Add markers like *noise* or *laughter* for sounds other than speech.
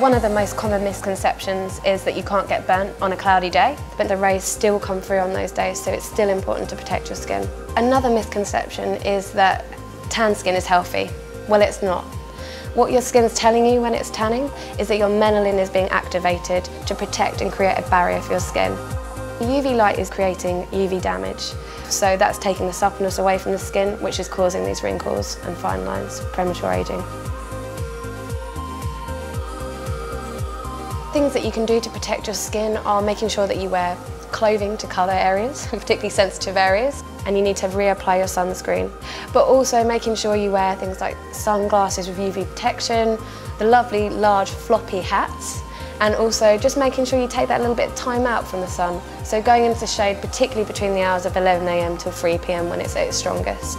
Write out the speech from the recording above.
One of the most common misconceptions is that you can't get burnt on a cloudy day, but the rays still come through on those days, so it's still important to protect your skin. Another misconception is that tan skin is healthy. Well, it's not. What your skin's telling you when it's tanning is that your melanin is being activated to protect and create a barrier for your skin. UV light is creating UV damage, so that's taking the suppleness away from the skin, which is causing these wrinkles and fine lines, premature aging. Things that you can do to protect your skin are making sure that you wear clothing to cover areas, *laughs* particularly sensitive areas, and you need to reapply your sunscreen. But also making sure you wear things like sunglasses with UV protection, the lovely large floppy hats, and also just making sure you take that little bit of time out from the sun. So going into the shade, particularly between the hours of 11am till 3pm when it's at its strongest.